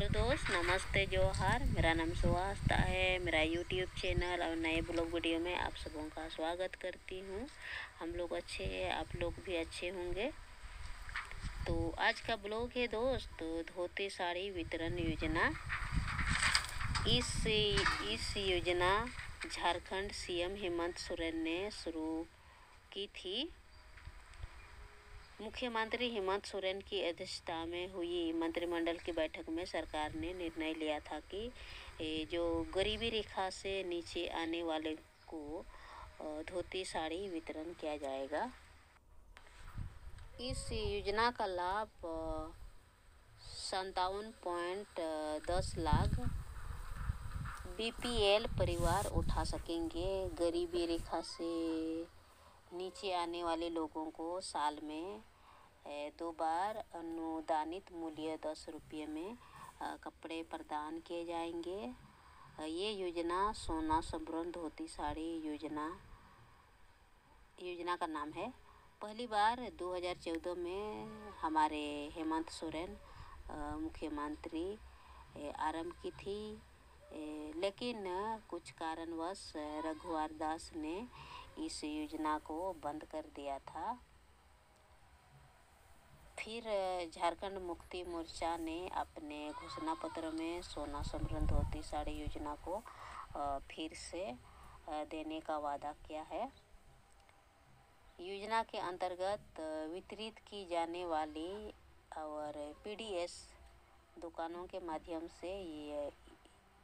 Hello दोस्त, नमस्ते जोहार। मेरा नाम सुहास्ता है। मेरा यूट्यूब चैनल और नए ब्लॉग वीडियो में आप सबों का स्वागत करती हूँ। हम लोग अच्छे हैं, आप लोग भी अच्छे होंगे। तो आज का ब्लॉग है दोस्त, धोती साड़ी वितरण योजना। इस इस योजना झारखंड सीएम हेमंत सोरेन ने शुरू की थी। मुख्यमंत्री हेमंत सोरेन की अध्यक्षता में हुई मंत्रिमंडल की बैठक में सरकार ने निर्णय लिया था कि जो गरीबी रेखा से नीचे आने वाले को धोती साड़ी वितरण किया जाएगा। इस योजना का लाभ संतावन पॉइंट दस लाख बीपीएल परिवार उठा सकेंगे। गरीबी रेखा से नीचे आने वाले लोगों को साल में दो बार अनुदानित मूल्य दस रुपये में कपड़े प्रदान किए जाएँगे। ये योजना सोना समृद्ध धोती साड़ी योजना योजना का नाम है। पहली बार 2014 में हमारे हेमंत सोरेन मुख्यमंत्री आरंभ की थी। लेकिन कुछ कारणवश रघुवर दास ने इस योजना को बंद कर दिया था। फिर झारखंड मुक्ति मोर्चा ने अपने घोषणा पत्र में सोना समृद्ध धोती साड़ी योजना को फिर से देने का वादा किया है। योजना के अंतर्गत वितरित की जाने वाली और पीडीएस दुकानों के माध्यम से ये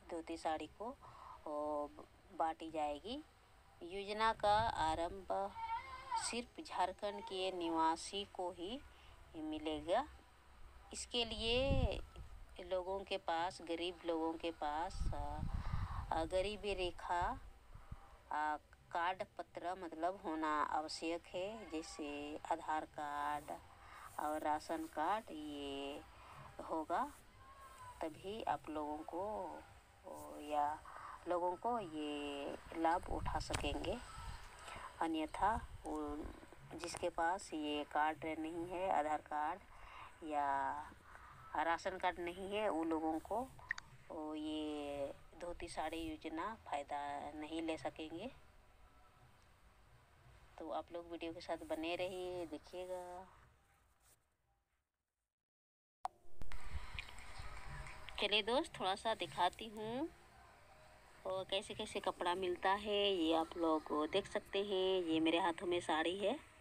धोती साड़ी को बांटी जाएगी। योजना का आरंभ सिर्फ़ झारखंड के निवासी को ही मिलेगा। इसके लिए लोगों के पास, गरीब लोगों के पास गरीबी रेखा कार्ड पत्र मतलब होना आवश्यक है, जैसे आधार कार्ड और राशन कार्ड ये होगा। तभी आप लोगों को या लोगों को ये लाभ उठा सकेंगे। अन्यथा जिसके पास ये कार्ड नहीं है, आधार कार्ड या राशन कार्ड नहीं है, उन लोगों को ये धोती साड़ी योजना फ़ायदा नहीं ले सकेंगे। तो आप लोग वीडियो के साथ बने रहिए, देखिएगा। चलिए दोस्त, थोड़ा सा दिखाती हूँ। और कैसे कैसे कपड़ा मिलता है, ये आप लोग देख सकते हैं। ये मेरे हाथों में साड़ी है।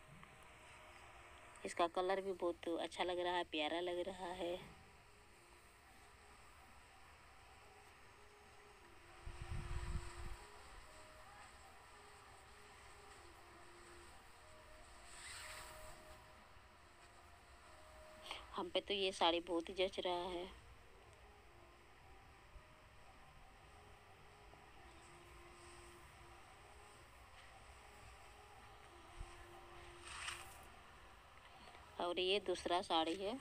इसका कलर भी बहुत अच्छा लग रहा है, प्यारा लग रहा है। हम पे तो ये साड़ी बहुत ही जच रहा है। और ये दूसरा साड़ी है।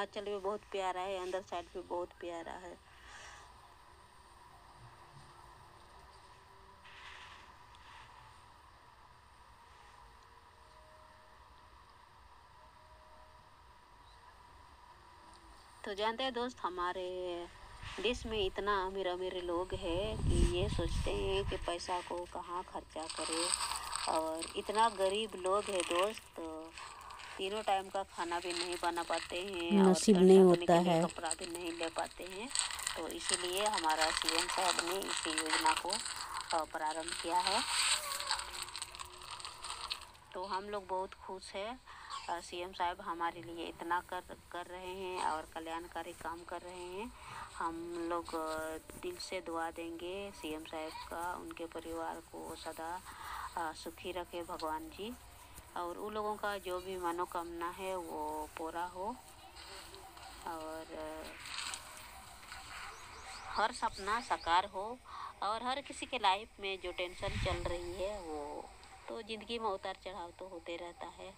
आँचल भी बहुत प्यारा है, अंदर साइड भी बहुत प्यारा है। तो जानते हैं दोस्त, हमारे देश में इतना अमीर अमीर लोग हैं कि ये सोचते हैं कि पैसा को कहाँ खर्चा करें। और इतना गरीब लोग है दोस्त तो तीनों टाइम का खाना भी नहीं बना पाते हैं नसीब नहीं होता है। कपड़ा भी नहीं ले पाते हैं। तो इसीलिए हमारा सी एम साहब ने इस योजना को प्रारंभ किया है। तो हम लोग बहुत खुश हैं। सीएम साहब हमारे लिए इतना कर कर रहे हैं और कल्याणकारी काम कर रहे हैं। हम लोग दिल से दुआ देंगे सीएम साहब का उनके परिवार को सदा सुखी रखे भगवान जी। और उन लोगों का जो भी मनोकामना है वो पूरा हो। और हर सपना साकार हो और हर किसी के लाइफ में जो टेंशन चल रही है वो तो ज़िंदगी में उतार चढ़ाव तो होते रहता है।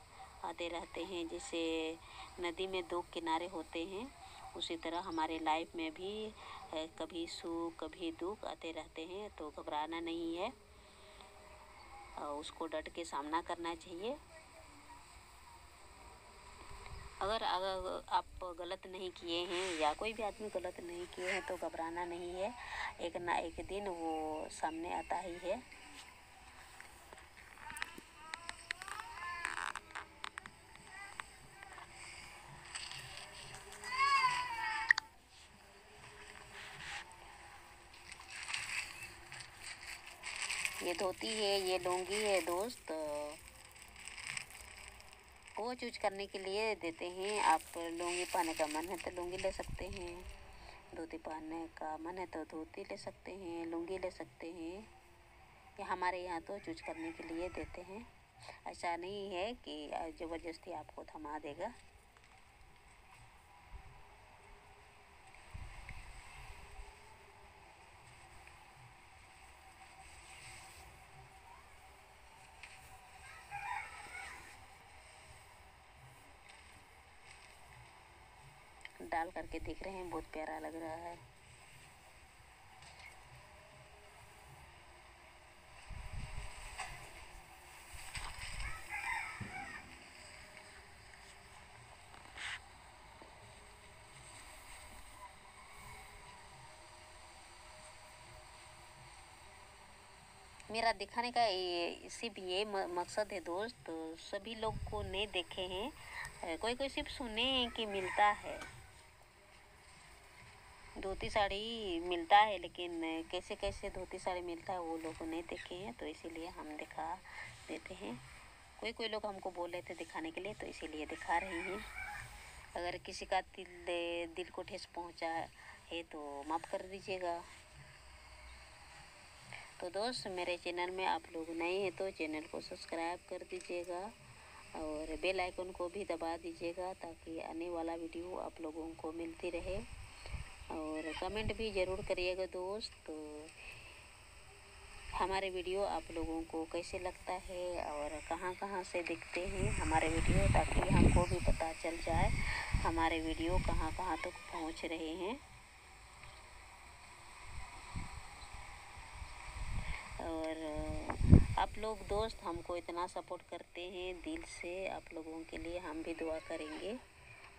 आते रहते हैं जैसे नदी में दो किनारे होते हैं, उसी तरह हमारे लाइफ में भी कभी सुख कभी दुख आते रहते हैं तो घबराना नहीं है। उसको डट के सामना करना चाहिए। अगर अगर आप गलत नहीं किए हैं या कोई भी आदमी गलत नहीं किए हैं तो घबराना नहीं है। एक ना एक दिन वो सामने आता ही है। ये धोती है, ये लुंगी है, दोस्त। वो चूज़ करने के लिए देते हैं। आप लुंगी पाने का मन है तो लुंगी ले सकते हैं। धोती पहनने का मन है तो धोती ले सकते हैं, लुंगी ले सकते हैं। ये हमारे यहाँ तो चूज़ करने के लिए देते हैं। ऐसा नहीं है कि ज़बरदस्ती आपको थमा देगा। डाल करके देख रहे हैं, बहुत प्यारा लग रहा है। मेरा दिखाने का सिर्फ़ ये मकसद है दोस्त, सभी लोग को नहीं देखे हैं। कोई कोई सिर्फ़ सुने हैं कि मिलता है। धोती साड़ी मिलता है, लेकिन कैसे कैसे धोती साड़ी मिलता है वो लोग नहीं देखे हैं तो इसीलिए हम दिखा देते हैं। कोई कोई लोग हमको बोल रहे थे दिखाने के लिए तो इसीलिए दिखा रहे हैं। अगर किसी का दिल दिल को ठेस पहुँचा है तो माफ़ कर दीजिएगा। तो दोस्त, मेरे चैनल में आप लोग नए हैं तो चैनल को सब्सक्राइब कर दीजिएगा और बेल आइकन को भी दबा दीजिएगा, ताकि आने वाला वीडियो आप लोगों को मिलती रहे। और कमेंट भी ज़रूर करिएगा दोस्त। तो हमारे वीडियो आप लोगों को कैसे लगता है और कहाँ कहाँ से दिखते हैं हमारे वीडियो ताकि हमको भी पता चल जाए हमारे वीडियो कहाँ कहाँ तक तो पहुँच रहे हैं। और आप लोग दोस्त हमको इतना सपोर्ट करते हैं दिल से, आप लोगों के लिए हम भी दुआ करेंगे।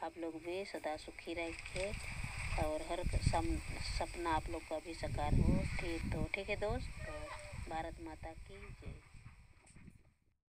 आप लोग भी सदा सुखी रहे और हर सम सपना आप लोग का भी साकार हो। ठीक तो ठीक है दोस्त? भारत माता की जय।